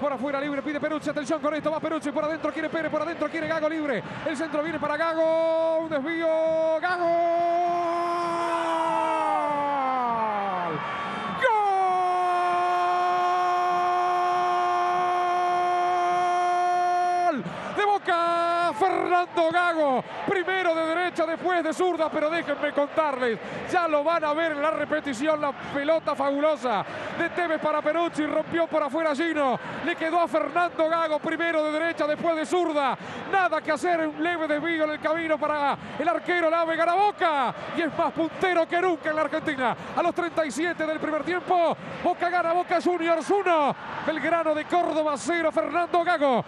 Por afuera libre, pide Perucci, atención con esto, va Perucci por adentro, quiere Pérez, por adentro quiere Gago libre. El centro viene para Gago, un desvío, Gago. De Boca, Fernando Gago. Primero de derecha, después de zurda, pero déjenme contarles. Ya lo van a ver en la repetición, la pelota fabulosa de Tevez para Perucci. Rompió por afuera Gino. Le quedó a Fernando Gago, primero de derecha, después de zurda. Nada que hacer, un leve desvío en el camino para el arquero Lave gana Boca. Y es más puntero que nunca en la Argentina. A los 37 del primer tiempo, Boca gana Boca Juniors 1. Belgrano de Córdoba 0, Fernando Gago.